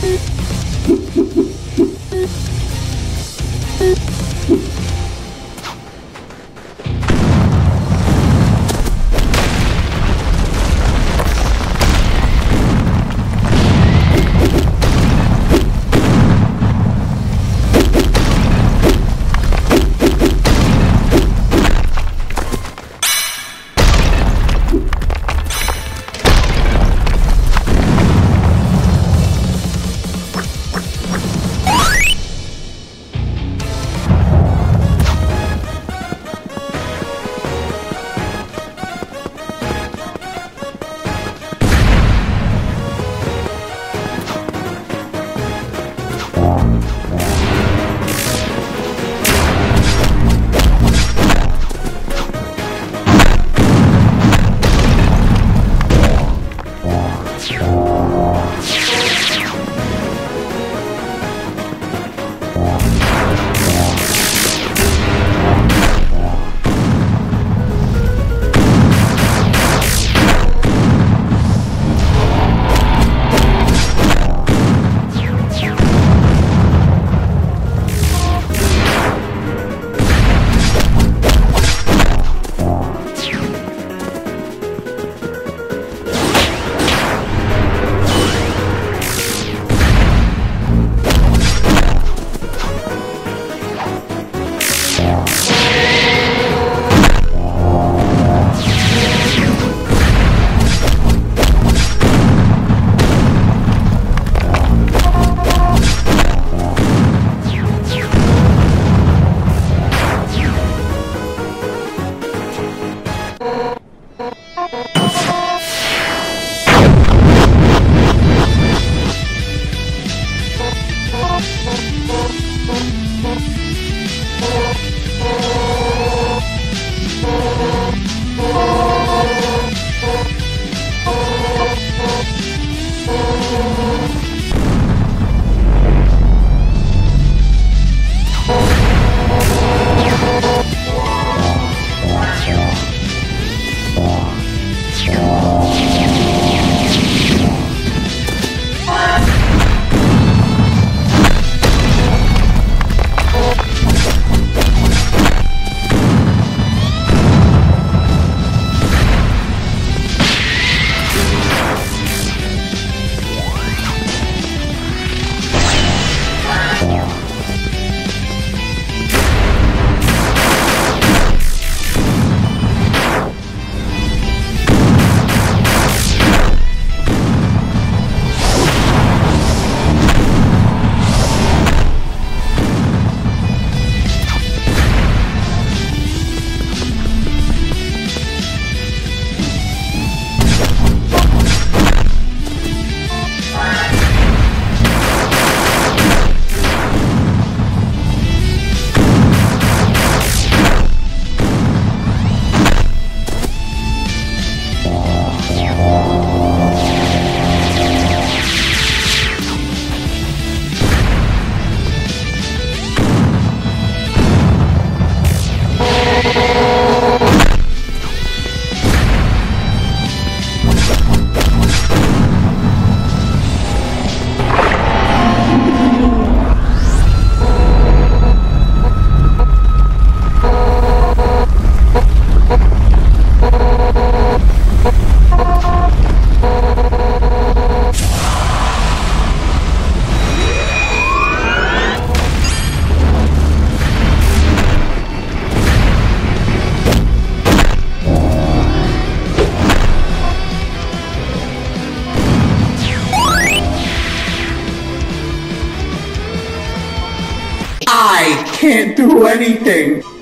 Beep. Anything.